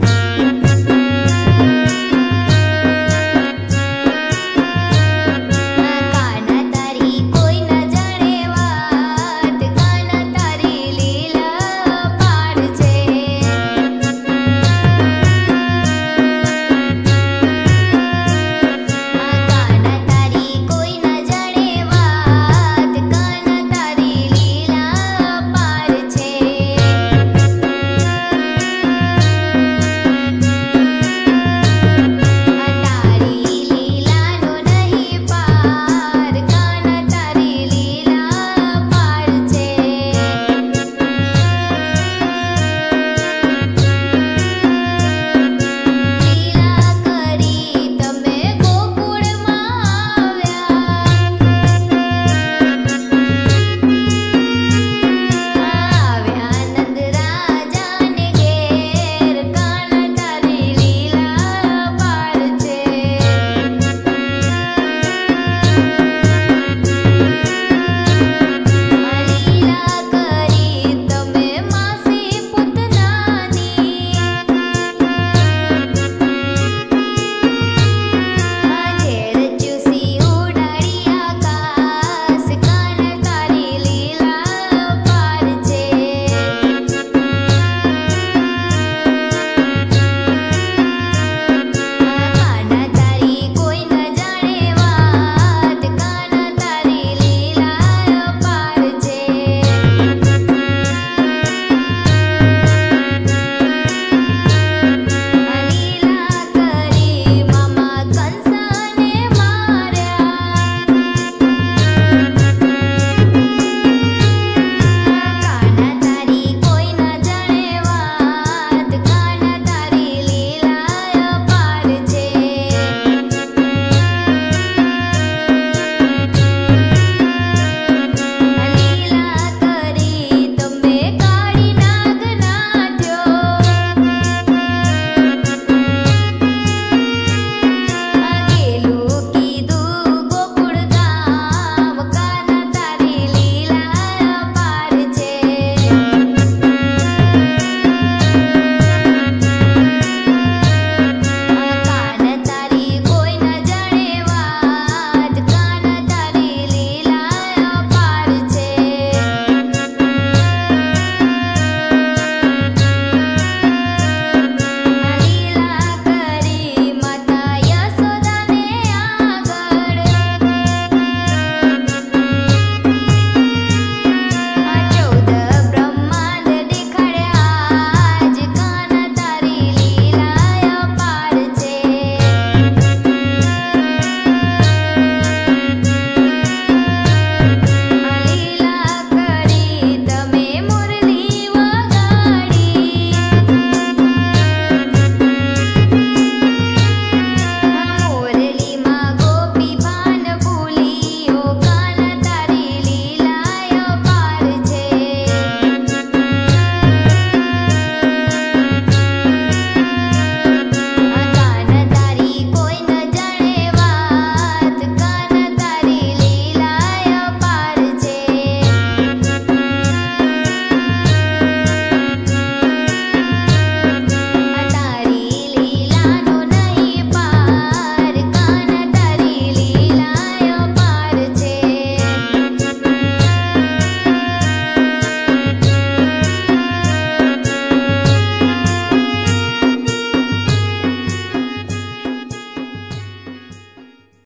Música